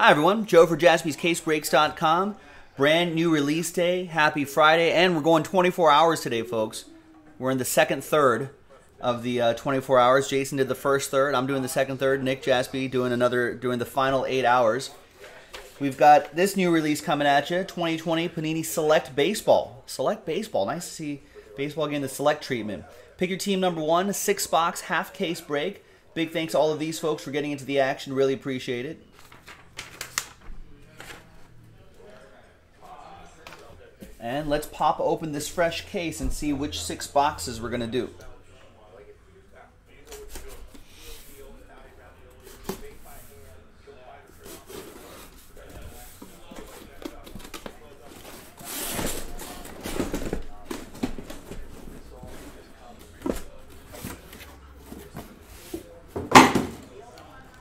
Hi, everyone. Joe for jaspyscasebreaks.com. Brand new release day. Happy Friday. And we're going 24 hours today, folks. We're in the second third of the uh, 24 hours. Jason did the first third. I'm doing the second third. Nick Jaspy doing another, doing the final eight hours. We've got this new release coming at you 2020 Panini Select Baseball. Select Baseball. Nice to see baseball getting the select treatment. Pick your team number one, six box, half case break. Big thanks to all of these folks for getting into the action. Really appreciate it. And let's pop open this fresh case and see which six boxes we're going to do.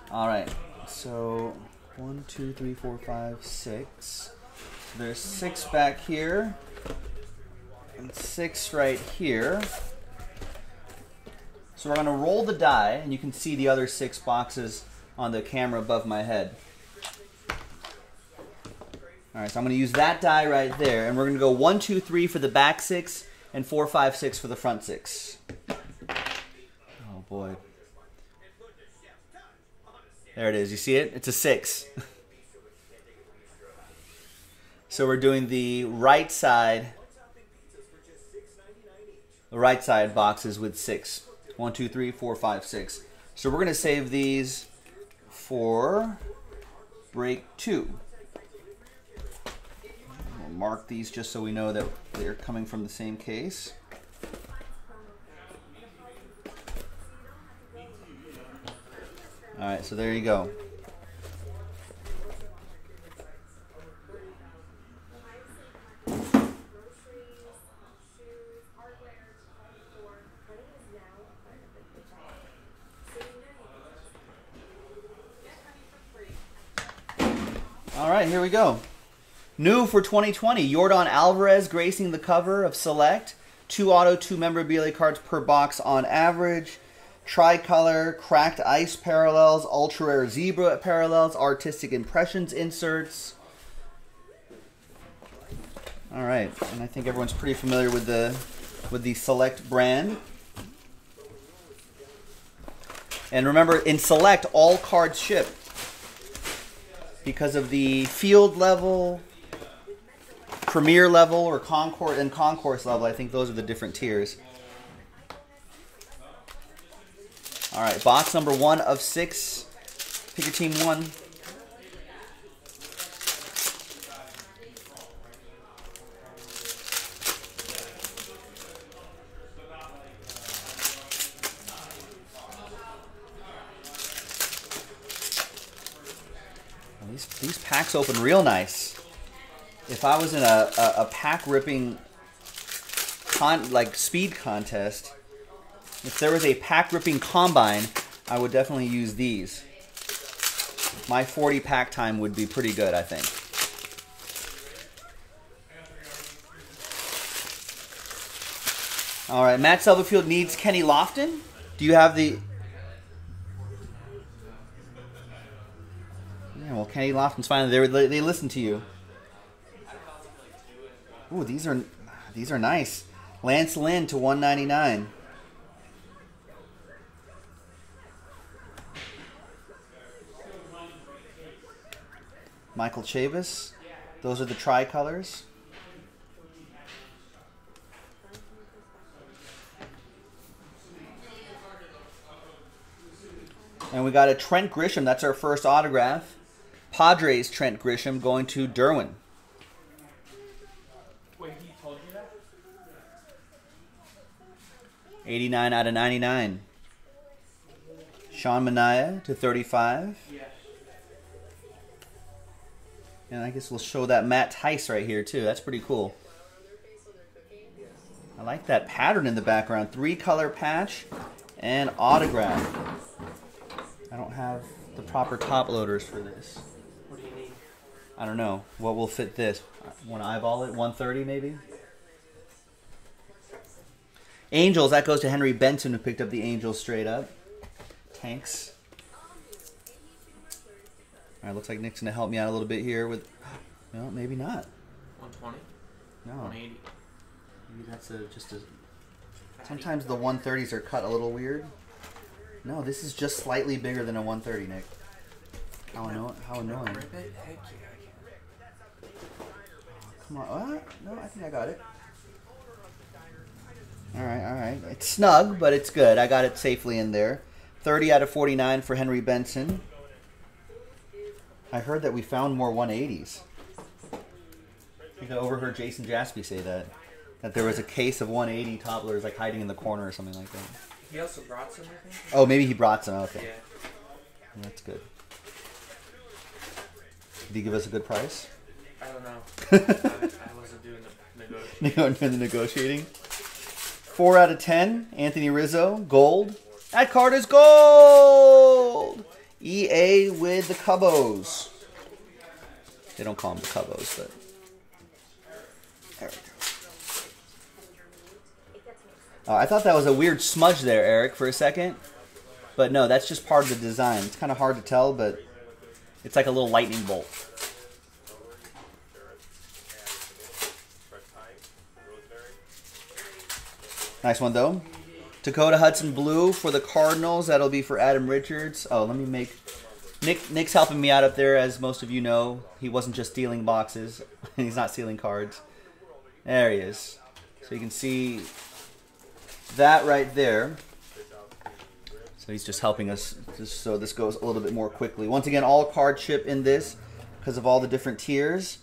All right, so one, two, three, four, five, six. There's six back here, and six right here. So we're going to roll the die, and you can see the other six boxes on the camera above my head. All right, so I'm going to use that die right there, and we're going to go one, two, three for the back six, and four, five, six for the front six. Oh boy. There it is. You see it? It's a six. so we're doing the right side, the right side boxes with six. One, two, three, four, five, six. So we're going to save these for break two. We'll mark these just so we know that they're coming from the same case. All right, so there you go. All right, here we go. New for 2020, Yordan Alvarez gracing the cover of Select. Two auto, two memorabilia cards per box on average tricolor, cracked ice parallels, ultra rare zebra parallels, artistic impressions inserts. All right, and I think everyone's pretty familiar with the with the Select brand. And remember, in Select, all cards ship because of the field level, premier level, or concourse and concourse level. I think those are the different tiers. All right, box number one of six. Pick your team one. Packs open real nice. If I was in a, a, a pack ripping con, like speed contest, if there was a pack ripping combine, I would definitely use these. My 40 pack time would be pretty good, I think. All right, Matt Silverfield needs Kenny Lofton. Do you have the... Yeah, well, Kenny Lofton's fine. They, they listen to you. Ooh, these are these are nice. Lance Lynn to 199. Michael Chavis. Those are the tricolors. And we got a Trent Grisham. That's our first autograph. Padres Trent Grisham going to Derwin. Wait, he told you that? 89 out of 99. Sean Manaea to 35. Yeah. And I guess we'll show that Matt Thaiss right here too. That's pretty cool. I like that pattern in the background. Three color patch and autograph. I don't have the proper top loaders for this. What do you need? I don't know. What will fit this? Want to eyeball it? 130 maybe? Angels, that goes to Henry Benson who picked up the Angels straight up. Tanks. right, looks like Nick's gonna help me out a little bit here with. No, maybe not. 120? No, 180? maybe that's a just a. Sometimes the 130s are cut a little weird. No, this is just slightly bigger than a 130, Nick. How annoying! How annoying! Rip it? Heck yeah, I can. Come on. What? No, I think I got it. All right, all right. It's snug, but it's good. I got it safely in there. 30 out of 49 for Henry Benson. I heard that we found more 180s. I think I overheard Jason Jaspy say that. That there was a case of 180 topplers like hiding in the corner or something like that. He also brought some, I think? Oh, maybe he brought some. Okay. Yeah. That's good. Did he give us a good price? I don't know. I, I wasn't doing the negotiation. doing the negotiating. Four out of ten. Anthony Rizzo, gold. That card is gold. EA with the Cubos. They don't call them the Cubos, but there we go. Oh, I thought that was a weird smudge there, Eric, for a second. But no, that's just part of the design. It's kind of hard to tell, but it's like a little lightning bolt. Nice one though. Dakota Hudson Blue for the Cardinals. That'll be for Adam Richards. Oh, let me make Nick. Nick's helping me out up there, as most of you know. He wasn't just stealing boxes. He's not stealing cards. There he is. So you can see that right there. So he's just helping us, just so this goes a little bit more quickly. Once again, all card chip in this because of all the different tiers.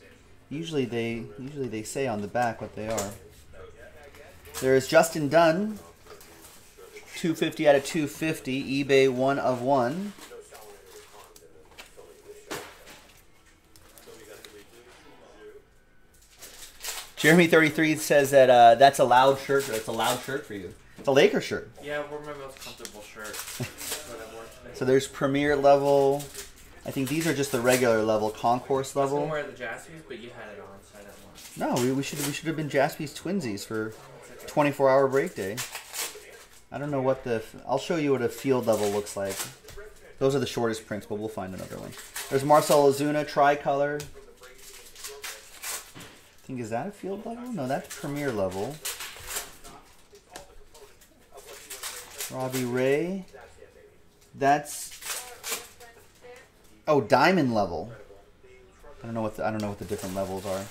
Usually they usually they say on the back what they are. There's Justin Dunn, 250 out of 250, eBay one of one. Jeremy 33 says that uh, that's a loud shirt. That's a loud shirt for you. It's a Laker shirt. Yeah, we're my most comfortable shirt that I've worn today. So there's premier level. I think these are just the regular level, concourse I was level. wear the Jaspys, but you had it on, so I didn't want No, we, we should we should have been Jaspy's twinsies for 24 hour break day. I don't know what the. I'll show you what a field level looks like. Those are the shortest prints, but we'll find another one. There's Marcel Ozuna tricolor. I think is that a field level? No, that's premier level. Robbie Ray. That's oh diamond level. I don't know what the, I don't know what the different levels are.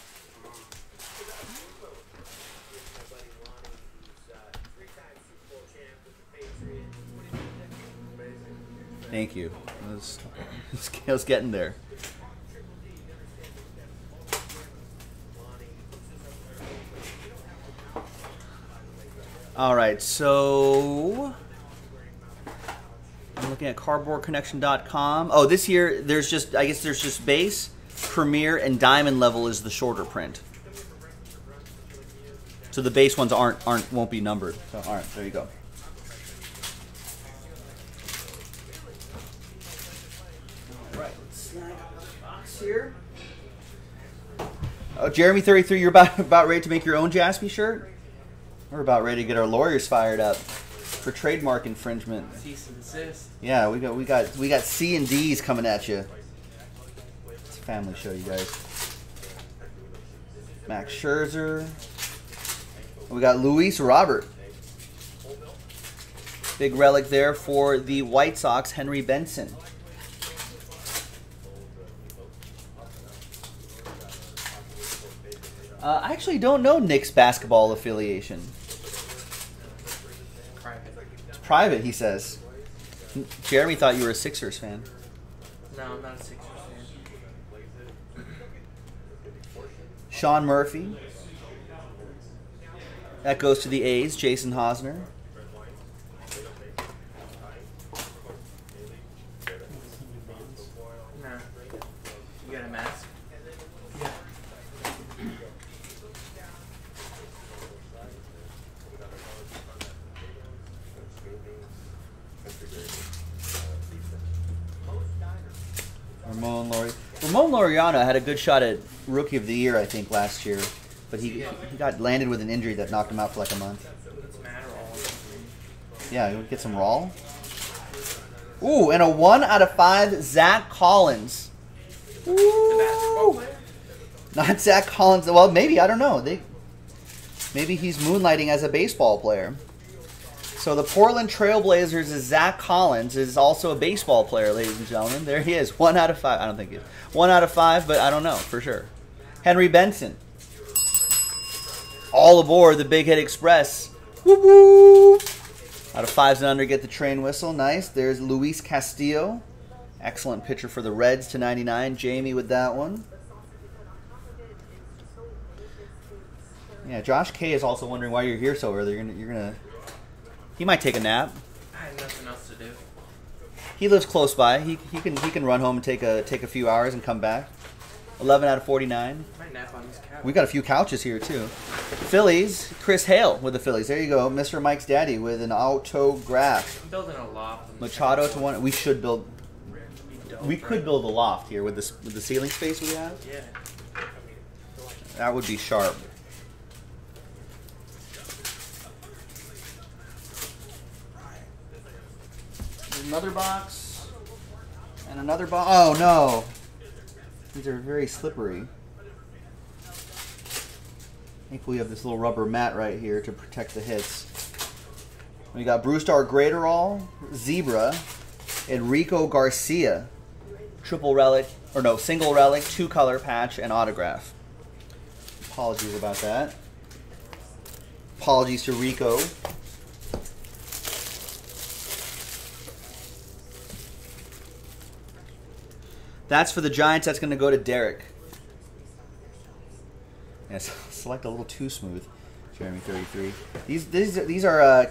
Thank you. I was getting there. All right, so I'm looking at cardboardconnection.com. Oh, this year there's just I guess there's just base, premier, and diamond level is the shorter print. So the base ones aren't aren't won't be numbered. So all right, there you go. All right, let's snag this box here. Oh, Jeremy thirty three, you're about about ready to make your own Jaspy shirt. We're about ready to get our lawyers fired up for trademark infringement. Cease and. Yeah, we got we got we got C and D's coming at you. It's a family show, you guys. Max Scherzer. We got Luis Robert. Big relic there for the White Sox, Henry Benson. Uh, I actually don't know Nick's basketball affiliation. Private. It's private, he says. Jeremy thought you were a Sixers fan. No, I'm not a Sixers fan. Sean Murphy. That goes to the A's, Jason Hosner. No. You got a mask? Ramon Laurie. Ramon Laureano had a good shot at Rookie of the Year, I think, last year. But he, he got landed with an injury that knocked him out for like a month. Yeah, get some raw. Ooh, and a one out of five, Zach Collins. Player? Not Zach Collins. Well, maybe I don't know. They maybe he's moonlighting as a baseball player. So the Portland Trailblazers is Zach Collins is also a baseball player, ladies and gentlemen. There he is. One out of five. I don't think he is. One out of five, but I don't know for sure. Henry Benson. All aboard the Big Hit Express. Woo woo! Out of fives and under, get the train whistle. Nice. There's Luis Castillo. Excellent pitcher for the Reds to 99. Jamie with that one. Yeah, Josh K is also wondering why you're here so early. You're gonna, you're gonna. He might take a nap. I had nothing else to do. He lives close by. He, he can he can run home and take a take a few hours and come back. 11 out of 49. Might nap on this couch. We got a few couches here too. Phillies, Chris Hale with the Phillies. There you go, Mr. Mike's daddy with an autograph. I'm building a loft. Machado to one. We should build. We could build a loft here with this with the ceiling space we have. Yeah. That would be sharp. Another box. And another box. Oh no! These are very slippery. Thankfully, we have this little rubber mat right here to protect the hits. We got Brusdar Graterol, Zebra, Enrico Garcia, triple relic, or no, single relic, two color patch, and autograph. Apologies about that. Apologies to Rico. That's for the Giants. That's going to go to Derek. Yes, select a little too smooth. Jeremy 33. These these are- these are uh,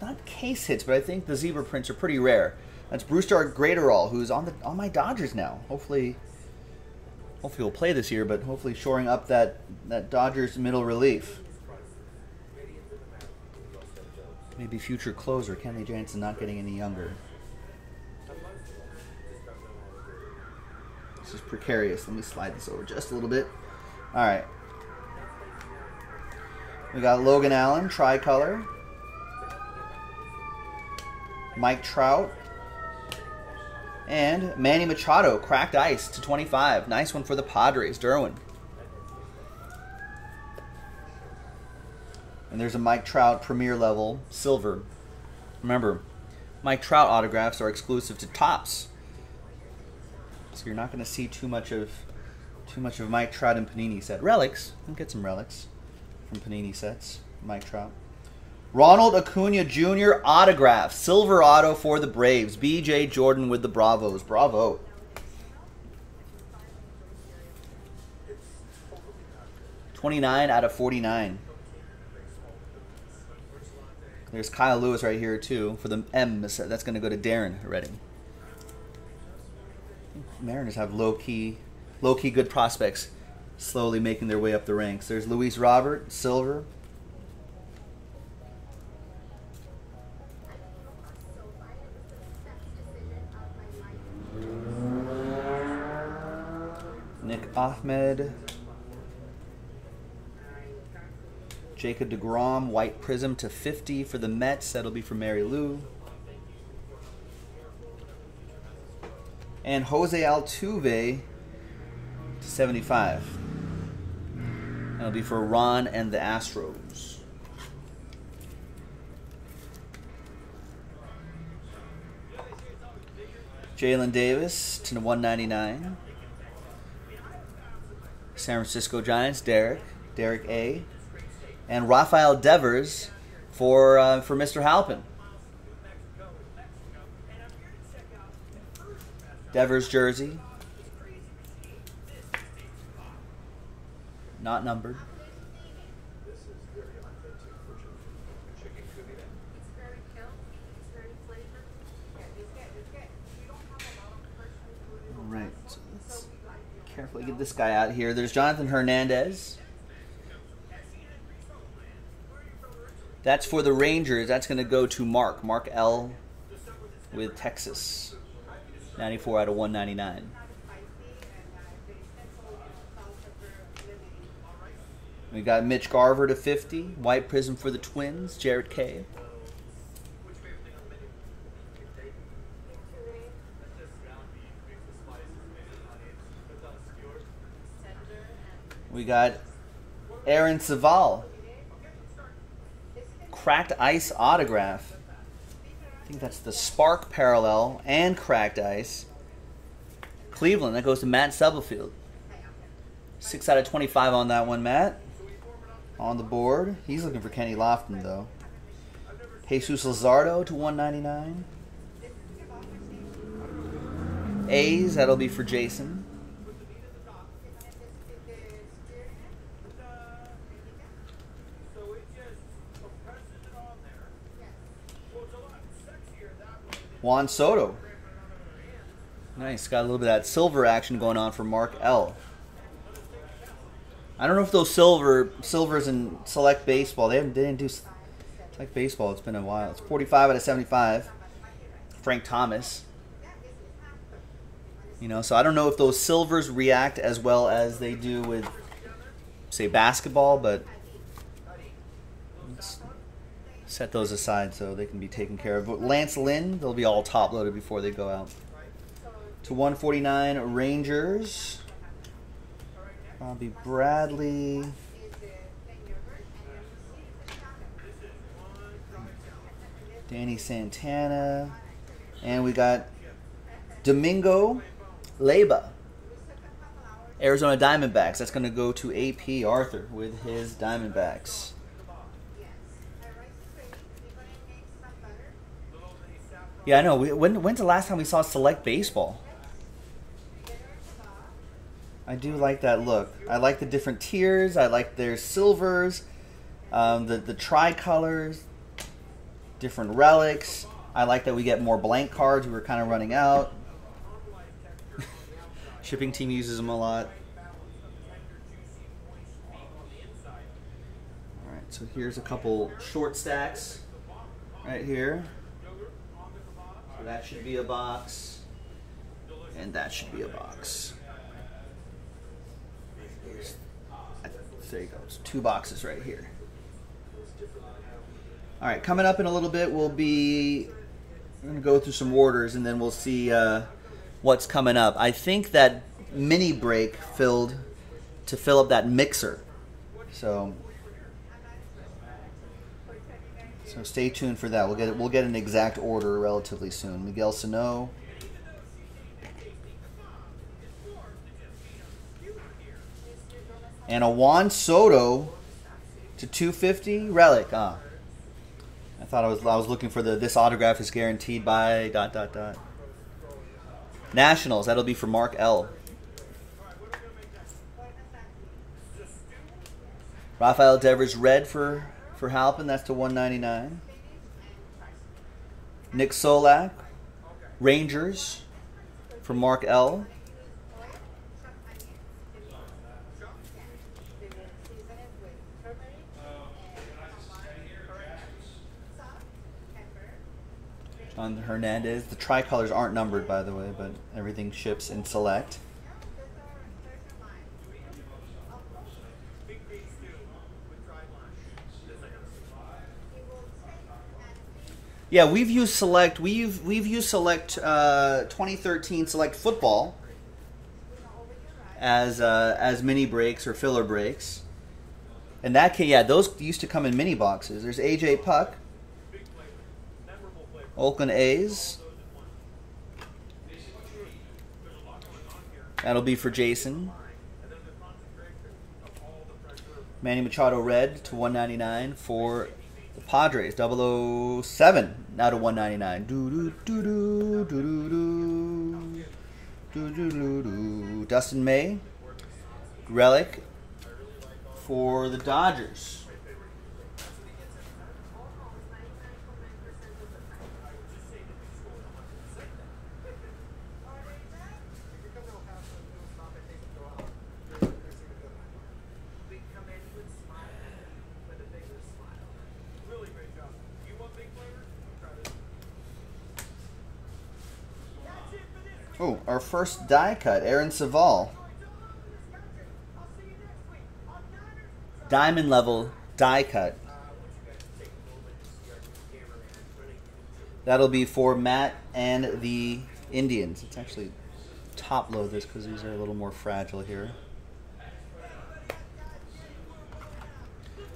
not case hits, but I think the zebra prints are pretty rare. That's Brusdar Graterol, who's on the on my Dodgers now. Hopefully, hopefully he'll play this year, but hopefully shoring up that that Dodgers middle relief. Maybe future closer Kenley Jansen not getting any younger. This is precarious. Let me slide this over just a little bit. All right. We got Logan Allen, tricolor. Mike Trout. And Manny Machado, cracked ice to 25. Nice one for the Padres, Derwin. And there's a Mike Trout premier level silver. Remember, Mike Trout autographs are exclusive to Topps. So you're not going to see too much of too much of Mike Trout and Panini set. Relics, we'll get some relics from Panini sets. Mike Trout. Ronald Acuna Jr. autograph, silver auto for the Braves. B.J. Jordan with the Bravos. Bravo. Twenty-nine out of forty-nine. There's Kyle Lewis right here too for the M set. That's going to go to Darren Redding. Mariners have low key, low key good prospects, slowly making their way up the ranks. There's Luis Robert, silver. Nick Ahmed. Jacob DeGrom, white prism to 50 for the Mets. That'll be for Mary Lou. And Jose Altuve to 75. That'll be for Ron and the Astros. Jaylin Davis to 199. San Francisco Giants, Derek, Derek A, and Rafael Devers for uh, for Mr. Halpin. Devers jersey, not numbered. Right, so let's carefully get this guy out here. There's Jonathan Hernandez. That's for the Rangers. That's going to go to Mark. Mark L. with Texas. 94 out of 199. We got Mitch Garver to 50. White Prism for the Twins. Jared K. We got Aaron Civale. Cracked Ice autograph. Think that's the Spark parallel and Cracked Ice. Cleveland, that goes to Matt Stubblefield. 6 out of 25 on that one, Matt. On the board. He's looking for Kenny Lofton, though. Jesus Luzardo to 199. A's, that'll be for Jason. Juan Soto. Nice. Got a little bit of that silver action going on for Mark L. I don't know if those silver silvers in select baseball they haven't they didn't do select baseball. It's been a while. It's 45 out of 75. Frank Thomas. You know, so I don't know if those silvers react as well as they do with say basketball, but set those aside so they can be taken care of. But Lance Lynn, they'll be all top loaded before they go out. To 149 Rangers. Bobby Bradley. Danny Santana. And we got Domingo Leyba. Arizona Diamondbacks. That's going to go to AP Arthur with his Diamondbacks. Yeah, I know. When, when's the last time we saw Select Baseball? I do like that look. I like the different tiers. I like their silvers, um, the the tricolors, different relics. I like that we get more blank cards. We were kind of running out. Shipping team uses them a lot. All right, so here's a couple short stacks right here. That should be a box, and that should be a box. There you go. It's two boxes right here. All right, coming up in a little bit, we'll be we're gonna go through some orders, and then we'll see uh, what's coming up. I think that mini break filled to fill up that mixer, so so stay tuned for that. We'll get we'll get an exact order relatively soon. Miguel Sano. and a Juan Soto to 250 relic. Ah, I thought I was I was looking for the this autograph is guaranteed by dot dot dot. Nationals that'll be for Mark L. Rafael Devers red for for Halpin. That's to 199. Nick Solak, Rangers for Mark L. on Hernandez. The tricolors aren't numbered, by the way, but everything ships in select. Yeah, we've used select. We've we've used select uh, 2013 select football as uh, as mini breaks or filler breaks. And that can yeah, those used to come in mini boxes. There's AJ Puk, Oakland A's. That'll be for Jason. Manny Machado red to 199 for Padres. 007 now to 199. Do do do do do do do do do do. Dustin May relic for the Dodgers. Oh, our first die cut, Aaron Civale. Diamond level die cut. That'll be for Matt and the Indians. It's actually top load this because these are a little more fragile here.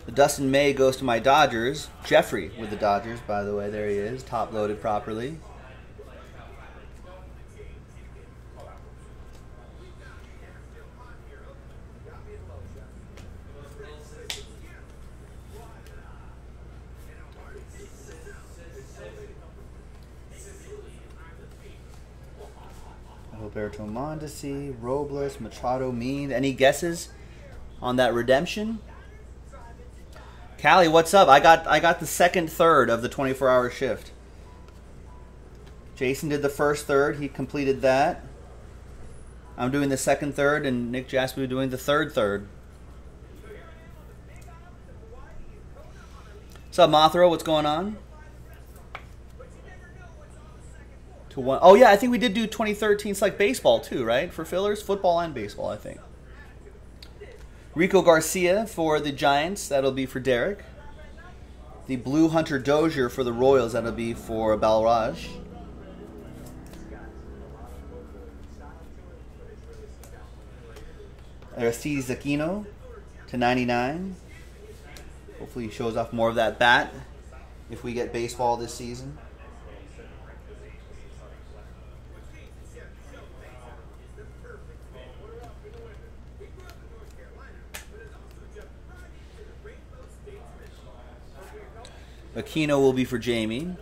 The Dustin May goes to my Dodgers. Jeffrey with the Dodgers, by the way. There he is, top loaded properly. Alberto Mondesi, Robles, Machado, Mean. Any guesses on that redemption? Callie, what's up? I got I got the second third of the 24 hour shift. Jason did the first third. He completed that. I'm doing the second third, and Nick Jaspy doing the third third. What's up, Mothra? What's going on? To one. Oh yeah, I think we did do 2013. It's like baseball too, right? For fillers, football and baseball, I think. Rico Garcia for the Giants. That'll be for Derek. The Blue Hunter Dozier for the Royals. That'll be for Balraj. Aristides Aquino to 99. Hopefully he shows off more of that bat if we get baseball this season. Aquino will be for Jamie.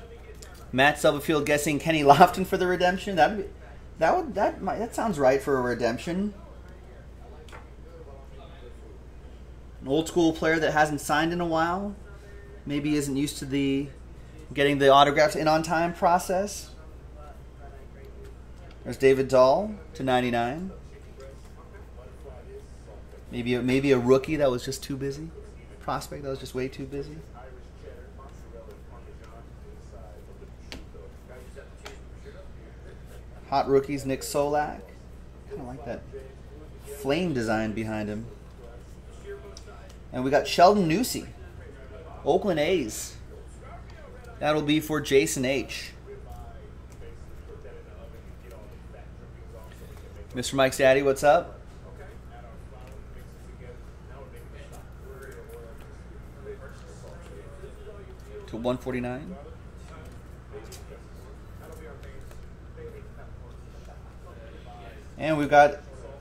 Matt Stubblefield guessing Kenny Lofton for the redemption. That be that would that might, that sounds right for a redemption. An old school player that hasn't signed in a while, maybe isn't used to the getting the autographs in on time process. There's David Dahl to 99. Maybe maybe a rookie that was just too busy. Prospect that was just way too busy. Hot rookies, Nick Solak. Kind of like that flame design behind him. And we got Sheldon Neuse, Oakland A's. That'll be for Jason H. Mr. Mike's daddy, what's up? To 149. And we've got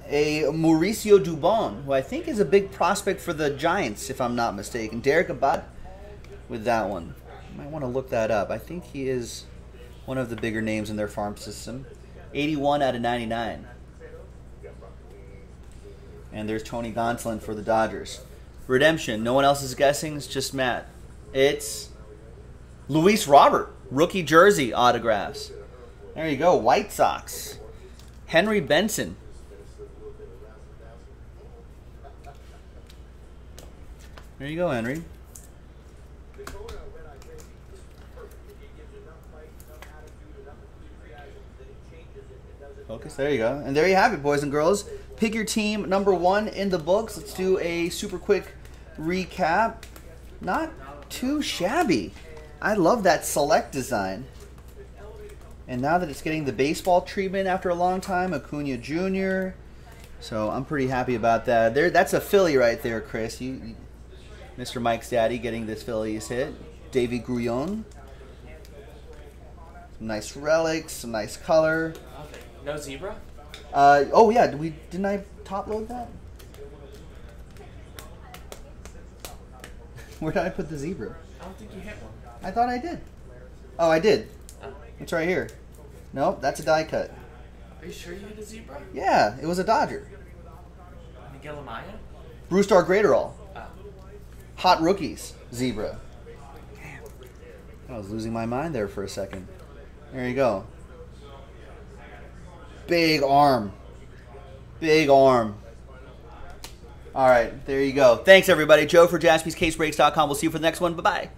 a Mauricio Dubon, who I think is a big prospect for the Giants, if I'm not mistaken. Derek Abad with that one. Might want to look that up. I think he is one of the bigger names in their farm system. 81 out of 99. And there's Tony Gonsolin for the Dodgers. Redemption. No one else is guessing. It's just Matt. It's Luis Robert. Rookie jersey autographs. There you go. White Sox. Henry Benson. There you go, Henry. Focus. There you go. And there you have it, boys and girls. Pick your team number one in the books. Let's do a super quick recap. Not too shabby. I love that select design. And now that it's getting the baseball treatment after a long time, Acuna Jr. So I'm pretty happy about that. There, that's a Philly right there, Chris. You, you Mr. Mike's daddy getting this Phillies hit. Davy. Some nice relics, some nice color. No zebra? Uh, oh yeah, did we didn't I top load that? Where did I put the zebra? I don't think you hit one. I thought I did. Oh, I did. Oh. It's right here. Nope, that's a die cut. Are you sure you hit a zebra? Yeah, it was a Dodger. Miguel Amaya? Brusdar Graterol. Oh. Ah. Hot rookies. Zebra. Damn. I was losing my mind there for a second. There you go. Big arm. Big arm. All right, there you go. Thanks, everybody. Joe for jaspyscasebreaks.com. We'll see you for the next one. Bye bye.